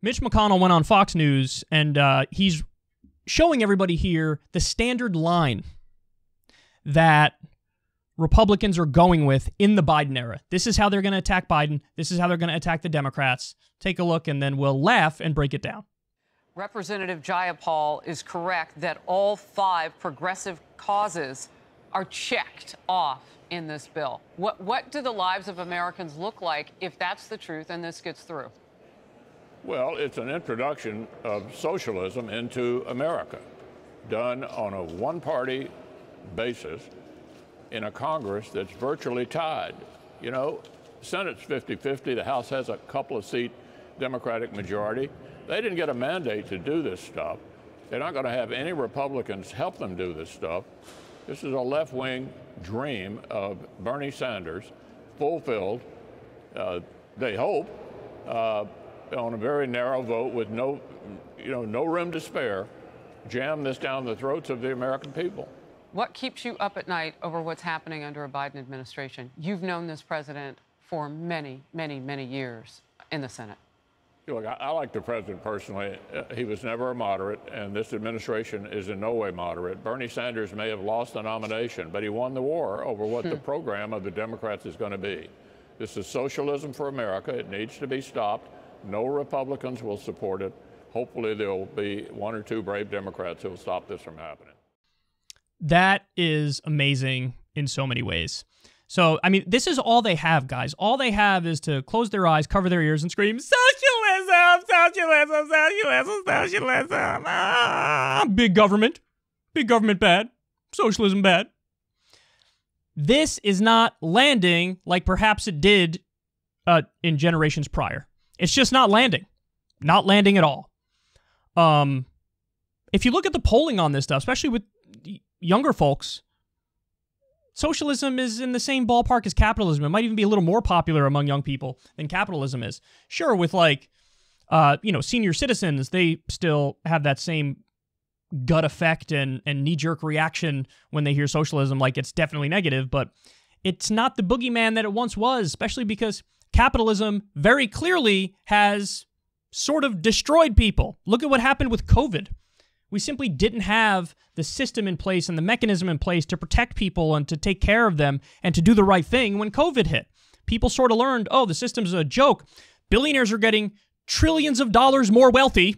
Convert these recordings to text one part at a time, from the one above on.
Mitch McConnell went on Fox News and uh, he's showing everybody here the standard line that Republicans are going with in the Biden era. This is how they're going to attack Biden. This is how they're going to attack the Democrats. Take a look and then we'll laugh and break it down. Representative Jayapal is correct that all five progressive causes are checked off in this bill. What, what do the lives of Americans look like if that's the truth and this gets through? Well, it's an introduction of socialism into America, done on a one party basis in a Congress that's virtually tied. You know, Senate's 50 50, the House has a couple of seat Democratic majority. They didn't get a mandate to do this stuff. They're not going to have any Republicans help them do this stuff. This is a left wing dream of Bernie Sanders fulfilled, uh, they hope, uh, on a very narrow vote with no, you know, no room to spare, jam this down the throats of the American people. What keeps you up at night over what's happening under a Biden administration? You've known this president for many, many, many years in the Senate. Look, I, I like the president personally. Uh, he was never a moderate, and this administration is in no way moderate. Bernie Sanders may have lost the nomination, but he won the war over what the hmm. program of the Democrats is going to be. This is socialism for America. It needs to be stopped. No Republicans will support it. Hopefully, there will be one or two brave Democrats who will stop this from happening. That is amazing in so many ways. So, I mean, this is all they have, guys. All they have is to close their eyes, cover their ears, and scream, Socialism, socialism, socialism, socialism. Ah, big government. Big government bad. Socialism bad. This is not landing like perhaps it did uh, in generations prior. It's just not landing. Not landing at all. Um, if you look at the polling on this stuff, especially with younger folks, socialism is in the same ballpark as capitalism. It might even be a little more popular among young people than capitalism is. Sure, with like, uh, you know, senior citizens, they still have that same gut effect and, and knee jerk reaction when they hear socialism. Like, it's definitely negative, but it's not the boogeyman that it once was, especially because capitalism very clearly has sort of destroyed people. Look at what happened with COVID. We simply didn't have the system in place and the mechanism in place to protect people and to take care of them and to do the right thing when COVID hit. People sort of learned, oh, the system's a joke. Billionaires are getting trillions of dollars more wealthy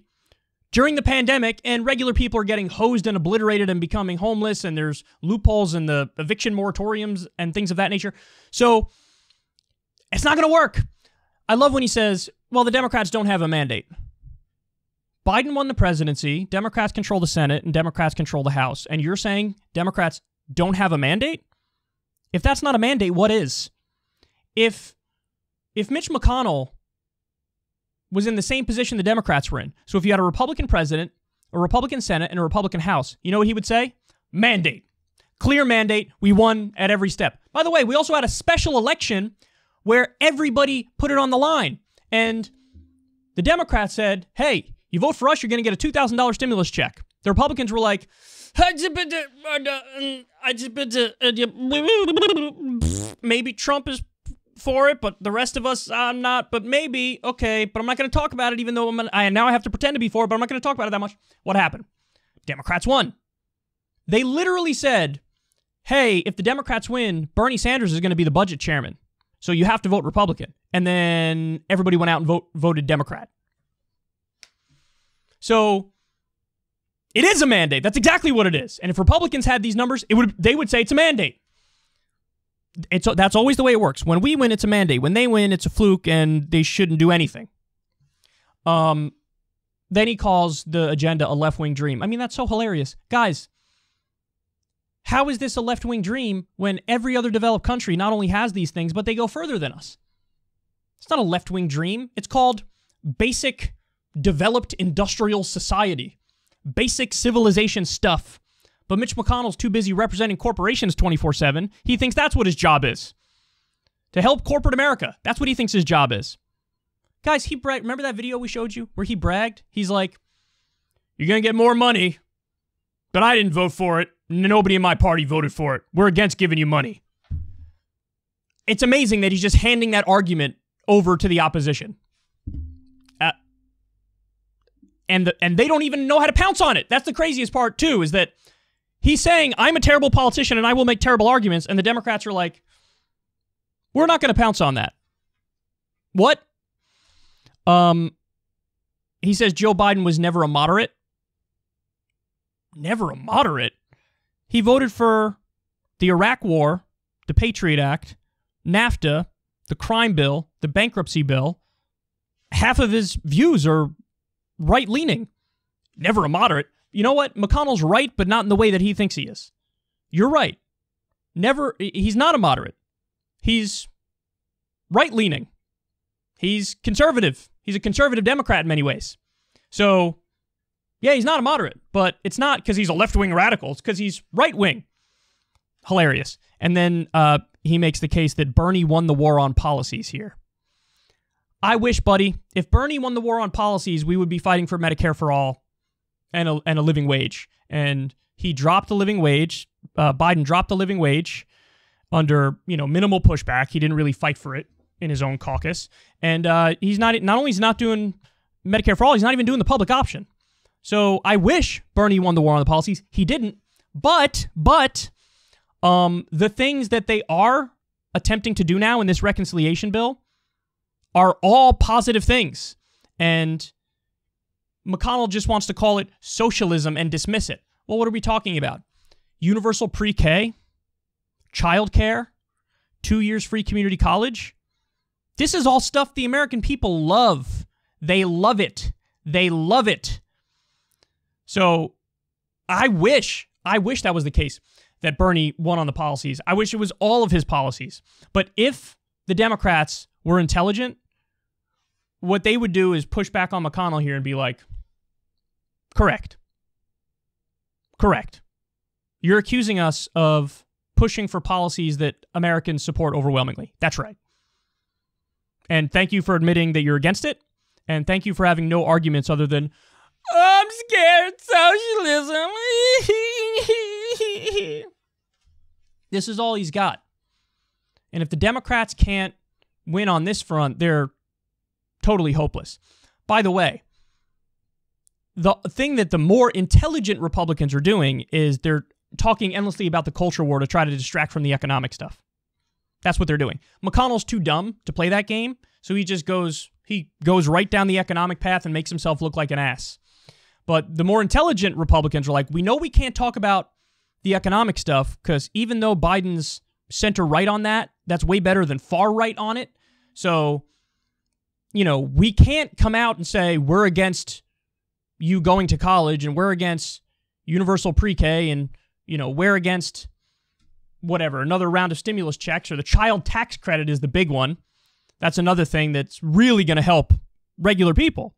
during the pandemic, and regular people are getting hosed and obliterated and becoming homeless, and there's loopholes in the eviction moratoriums and things of that nature. So it's not going to work. I love when he says, well, the Democrats don't have a mandate. Biden won the presidency, Democrats control the Senate, and Democrats control the House. And you're saying Democrats don't have a mandate? If that's not a mandate, what is? If if Mitch McConnell was in the same position the Democrats were in, so if you had a Republican president, a Republican Senate, and a Republican House, you know what he would say? Mandate. Clear mandate. We won at every step. By the way, we also had a special election where everybody put it on the line. And the Democrats said, hey, you vote for us, you're going to get a $2,000 stimulus check. The Republicans were like, maybe Trump is for it, but the rest of us, I'm not. But maybe, okay, but I'm not going to talk about it, even though I'm gonna, I now I have to pretend to be for it, but I'm not going to talk about it that much. What happened? Democrats won. They literally said, hey, if the Democrats win, Bernie Sanders is going to be the budget chairman. So you have to vote Republican. And then everybody went out and vote, voted Democrat. So it is a mandate. That's exactly what it is. And if Republicans had these numbers, it would they would say it's a mandate. It's that's always the way it works. When we win, it's a mandate. When they win, it's a fluke, and they shouldn't do anything. Um, then he calls the agenda a left wing dream. I mean, that's so hilarious, guys. How is this a left wing dream when every other developed country not only has these things, but they go further than us? It's not a left wing dream. It's called basic developed industrial society, basic civilization stuff. But Mitch McConnell's too busy representing corporations 24 7. He thinks that's what his job is to help corporate America. That's what he thinks his job is. Guys, he bragged. Remember that video we showed you where he bragged? He's like, You're going to get more money, but I didn't vote for it. Nobody in my party voted for it. We're against giving you money. It's amazing that he's just handing that argument over to the opposition. and the, and they don't even know how to pounce on it. That's the craziest part too is that he's saying I'm a terrible politician and I will make terrible arguments and the Democrats are like we're not going to pounce on that. What? Um he says Joe Biden was never a moderate. Never a moderate. He voted for the Iraq War, the Patriot Act, NAFTA, the crime bill, the bankruptcy bill. Half of his views are right leaning. Never a moderate. You know what? McConnell's right, but not in the way that he thinks he is. You're right. Never, he's not a moderate. He's right leaning. He's conservative. He's a conservative Democrat in many ways. So, yeah, he's not a moderate, but it's not because he's a left wing radical. It's because he's right wing. Hilarious. And then uh, he makes the case that Bernie won the war on policies here. I wish, buddy, if Bernie won the war on policies, we would be fighting for Medicare for all and a, and a living wage. And he dropped the living wage. Uh, Biden dropped the living wage under you know minimal pushback. He didn't really fight for it in his own caucus, and uh, he's not not only is not doing Medicare for all, he's not even doing the public option. So I wish Bernie won the war on the policies. He didn't, but but um, the things that they are attempting to do now in this reconciliation bill are all positive things. And McConnell just wants to call it socialism and dismiss it. Well, what are we talking about? Universal pre K, childcare, two years free community college. This is all stuff the American people love. They love it. They love it. So I wish, I wish that was the case that Bernie won on the policies. I wish it was all of his policies. But if the Democrats were intelligent, what they would do is push back on McConnell here and be like, correct. Correct. You're accusing us of pushing for policies that Americans support overwhelmingly. That's right. And thank you for admitting that you're against it. And thank you for having no arguments other than, I'm scared this is all he's got. And if the Democrats can't win on this front, they're totally hopeless. By the way, the thing that the more intelligent Republicans are doing is they're talking endlessly about the culture war to try to distract from the economic stuff. That's what they're doing. McConnell's too dumb to play that game, so he just goes he goes right down the economic path and makes himself look like an ass. But the more intelligent Republicans are like, we know we can't talk about the economic stuff because even though Biden's center right on that, that's way better than far right on it. So you know, we can't come out and say we're against you going to college and we're against universal pre-K and you know, we're against whatever, another round of stimulus checks or the child tax credit is the big one. That's another thing that's really going to help regular people.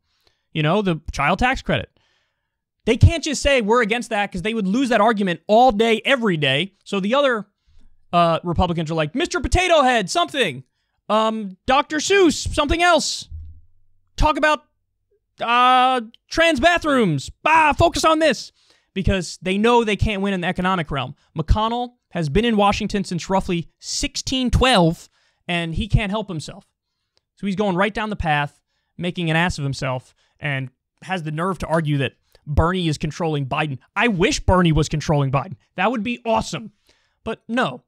You know, the child tax credit. They can't just say we're against that because they would lose that argument all day, every day. So the other uh, Republicans are like, Mr. Potato Head, something um, Dr. Seuss, something else. Talk about uh, trans bathrooms. Bah, focus on this. Because they know they can't win in the economic realm. McConnell has been in Washington since roughly 1612, and he can't help himself. So he's going right down the path, making an ass of himself, and has the nerve to argue that Bernie is controlling Biden. I wish Bernie was controlling Biden. That would be awesome. But no,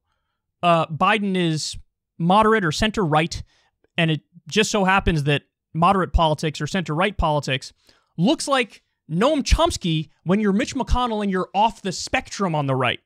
uh, Biden is moderate or center right, and it just so happens that moderate politics or center right politics looks like Noam Chomsky when you're Mitch McConnell and you're off the spectrum on the right.